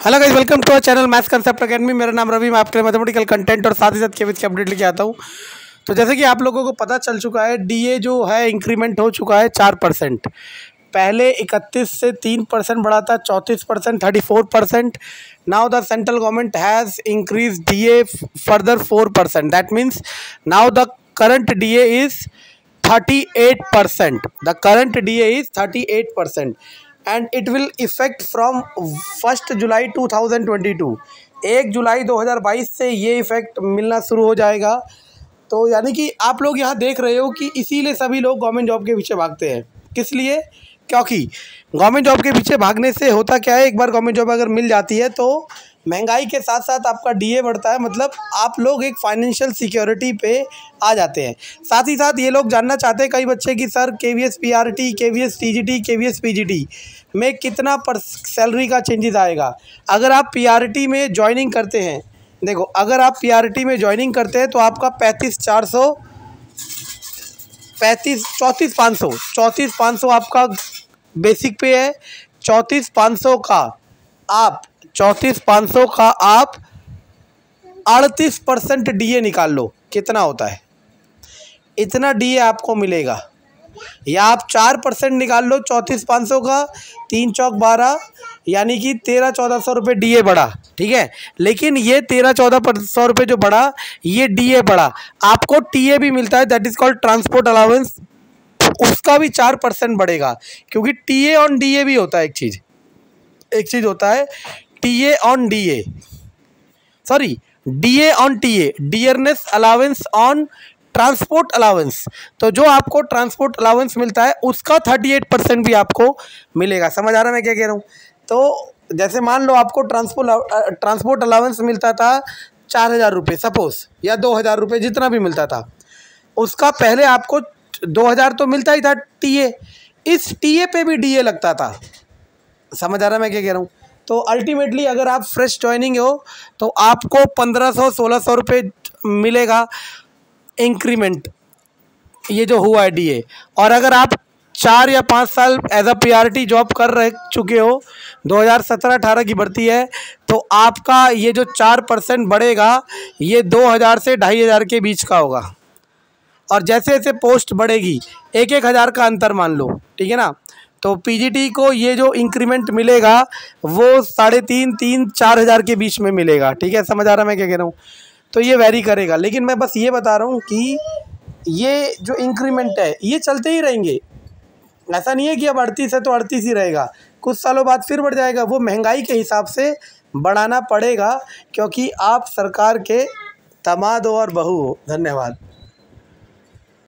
Hello guys welcome to our channel maths concept academy मेरा नाम रवि, मैं आपके लिए मैथमेटिकल कंटेंट और साथ ही साथ केवित के अपडेट लेके आता हूँ। तो जैसे कि आप लोगों को पता चल चुका है डीए जो है इंक्रीमेंट हो चुका है चार परसेंट। पहले इकतीस से तीन परसेंट बढ़ा था, चौंतीस percent, thirty four percent. Now the central government has increase D A further four percent. That means now the current D A is thirty eight percent the current D A is thirty eight percent and it will effect from first July 2022 एक जुलाई 2022 से ये effect मिलना शुरू हो जाएगा। तो यानी कि आप लोग यहाँ देख रहे हो कि इसीलिए सभी लोग गवर्नमेंट जॉब के पीछे भागते हैं। किस लिए? क्योंकि गवर्नमेंट जॉब के पीछे भागने से होता क्या है? एक बार गवर्नमेंट जॉब अगर मिल जाती है तो महँगाई के साथ साथ आपका डीए बढ़ता है मतलब आप लोग एक फाइनेंशियल सिक्योरिटी पे आ जाते हैं। साथ ही साथ ये लोग जानना चाहते हैं कई बच्चे कि, sir K V S P R T K V S T G T K V S P G T में कितना पर सैलरी का चेंजेस आएगा? अगर आप पी आर टी में ज्वाइनिंग करते हैं, देखो, अगर आप पी आर टी में ज्वाइनिंग करते हैं तो आपका पैंतीस चार सौ, पैंतीस, चौंतीस पाँच सौ, चौंतीस पाँच सौ आपका बेसिक पे है, चौंतीस पाँच सौ का आप चौंतीस पाँच सौ का आप अड़तीस परसेंट डीए निकाल लो। कितना होता है? इतना डीए आपको मिलेगा। या आप चार परसेंट निकाल लो चौंतीस पाँच सौ का, तीन चौक बारह, यानी कि तेरह चौदह सौ रुपये डी बढ़ा। ठीक है? लेकिन ये तेरह चौदह सौ रुपये जो बढ़ा, ये डीए बढ़ा। आपको टीए भी मिलता है that is called transport allowance उसका भी चार परसेंट बढ़ेगा, क्योंकि T A on D A भी होता है एक चीज़। एक चीज़ होता है T A on D A sorry D A on T A dearness allowance on transport allowance तो जो आपको ट्रांसपोर्ट अलावेंस मिलता है, उसका थर्टी एट परसेंट भी आपको मिलेगा। समझ आ रहा है मैं क्या कह रहा हूँ? तो जैसे मान लो आपको ट्रांसपोर्ट ट्रांसपोर्ट अलावेंस मिलता था चार हज़ार रुपये सपोज़ या दो हज़ार रुपये, जितना भी मिलता था। उसका पहले आपको दो हज़ार तो मिलता ही था टी ए इस टी ए पे भी डी ए लगता था। समझ आ रहा है मैं क्या कह रहा हूँ? तो अल्टीमेटली अगर आप फ्रेश ज्वाइनिंग हो तो आपको पंद्रह सौ, सोलह सौ रुपये मिलेगा इंक्रीमेंट ये जो हुआ है डीए और अगर आप चार या पाँच साल एज अ पीआरटी जॉब कर रहे चुके हो 2017-18 की भर्ती है तो आपका ये जो चार परसेंट बढ़ेगा, ये 2000 से ढाई हज़ार के बीच का होगा। और जैसे जैसे पोस्ट बढ़ेगी एक एक हज़ार का अंतर मान लो, ठीक है ना? तो पीजीटी को ये जो इंक्रीमेंट मिलेगा, वो साढ़े तीन तीन, चार हज़ार के बीच में मिलेगा। ठीक है? समझ आ रहा मैं क्या कह रहा हूँ? तो ये वेरी करेगा। लेकिन मैं बस ये बता रहा हूँ कि ये जो इंक्रीमेंट है, ये चलते ही रहेंगे। ऐसा नहीं है कि अब अड़तीस है तो अड़तीस ही रहेगा। कुछ सालों बाद फिर बढ़ जाएगा। वो महँगाई के हिसाब से बढ़ाना पड़ेगा, क्योंकि आप सरकार के तमाद और बहू हो। धन्यवाद।